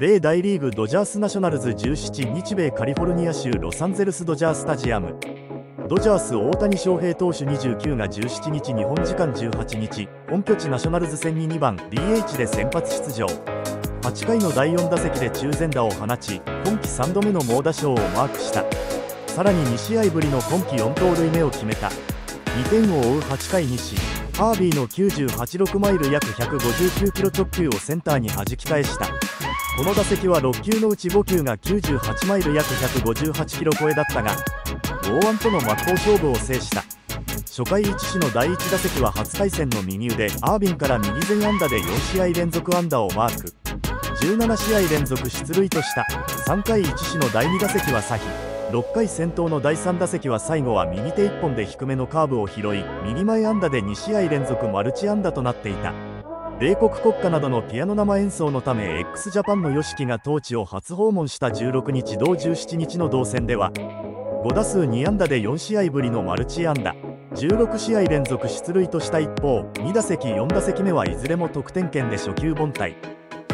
米大リーグドジャースナショナルズ17日米カリフォルニア州ロサンゼルスドジャースタジアム。ドジャース大谷翔平投手29が17日日本時間18日本拠地ナショナルズ戦に2番 DH で先発出場。8回の第4打席で中前打を放ち今季3度目の猛打賞をマークした。さらに2試合ぶりの今季4盗塁目を決めた。2点を追う8回西ハービーの986マイル約159キロ直球をセンターに弾き返した。この打席は6球のうち5球が98マイル約158キロ超えだったが剛腕との真っ向勝負を制した。初回1試の第1打席は初対戦の右腕アービンから右前安打で4試合連続安打をマーク。17試合連続出塁とした。3回1試の第2打席はサヒ。6回先頭の第3打席は最後は右手1本で低めのカーブを拾い右前安打で2試合連続マルチ安打となっていた。米国国歌などのピアノ生演奏のため x ジャパンの YOSHIKI が当地を初訪問した16日同17日の同戦では5打数2安打で4試合ぶりのマルチ安打16試合連続出塁とした一方2打席4打席目はいずれも得点圏で初球凡退。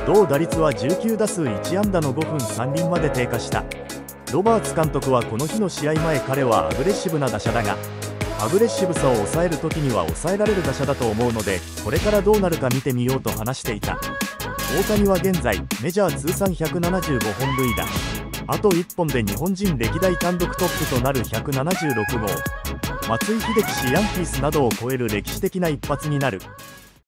同打率は19打数1安打の5分3厘まで低下した。ロバーツ監督はこの日の試合前彼はアグレッシブな打者だがアグレッシブさを抑える時には抑えられる打者だと思うのでこれからどうなるか見てみようと話していた。大谷は現在メジャー通算175本塁打。あと1本で日本人歴代単独トップとなる176号。松井秀喜氏ヤンキースなどを超える歴史的な一発になる。